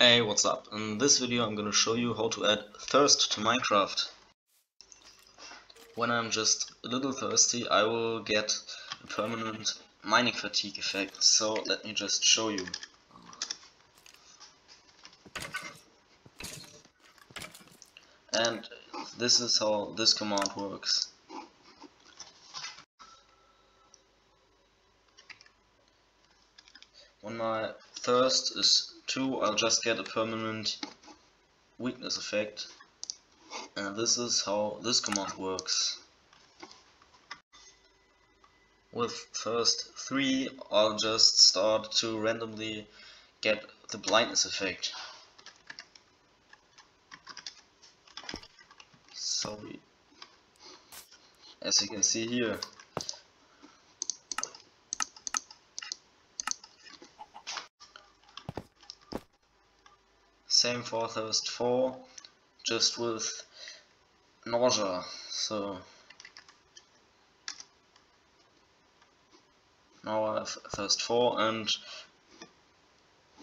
Hey, what's up? In this video I'm gonna show you how to add thirst to Minecraft. When I'm just a little thirsty I will get a permanent mining fatigue effect, so let me just show you. And this is how this command works. When my thirst is 2 I'll just get a permanent weakness effect and this is how this command works. With thirst 3 I'll just start to randomly get the blindness effect. Sorry. As you can see here same for thirst 4 just with nausea so. Now I have thirst 4 and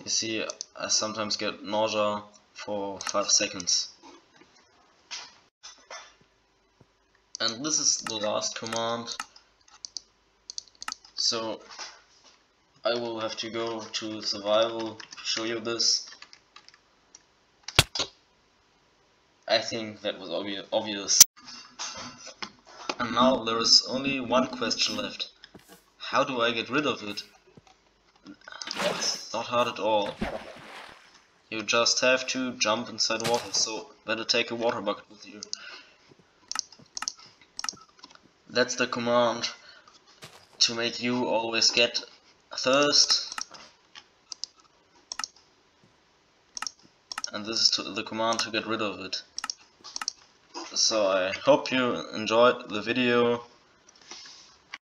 you see I sometimes get nausea for 5 seconds. And this is the last command. So I will have to go to survival to show you this I think that was obvi obvious. And now there is only one question left. How do I get rid of it? Not hard at all. You just have to jump inside water, so better take a water bucket with you. That's the command to make you always get thirst. And this is the command to get rid of it so I hope you enjoyed the video